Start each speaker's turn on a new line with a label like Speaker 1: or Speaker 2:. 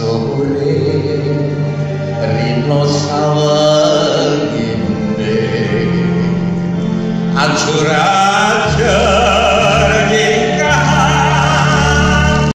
Speaker 1: sole riposava in me. A giurare